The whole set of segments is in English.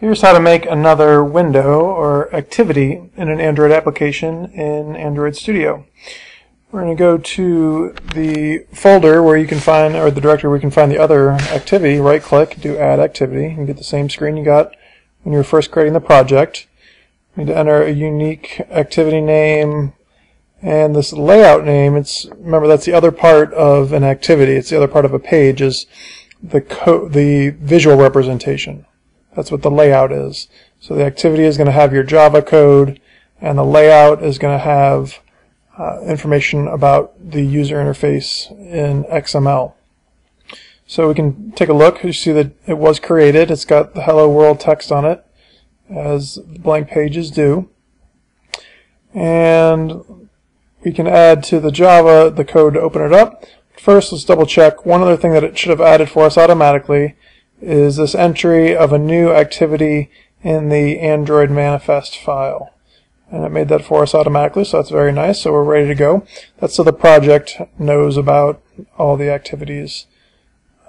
Here's how to make another window or activity in an Android application in Android Studio. We're going to go to the folder where you can find, or the directory where you can find the other activity, right click, do add activity, and get the same screen you got when you were first creating the project. You need to enter a unique activity name, and this layout name, it's remember that's the other part of an activity, it's the other part of a page, is the, the visual representation. That's what the layout is. So the activity is going to have your Java code, and the layout is going to have uh, information about the user interface in XML. So we can take a look. You see that it was created. It's got the hello world text on it, as blank pages do. And we can add to the Java the code to open it up. First, let's double check. One other thing that it should have added for us automatically is this entry of a new activity in the Android manifest file. And it made that for us automatically, so that's very nice. So we're ready to go. That's so the project knows about all the activities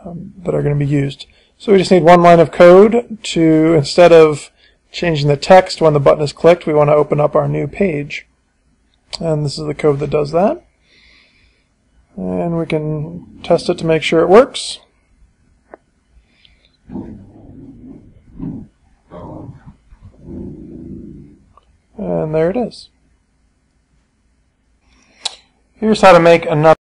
um, that are going to be used. So we just need one line of code to, instead of changing the text when the button is clicked, we want to open up our new page. And this is the code that does that. And we can test it to make sure it works. And there it is. Here's how to make another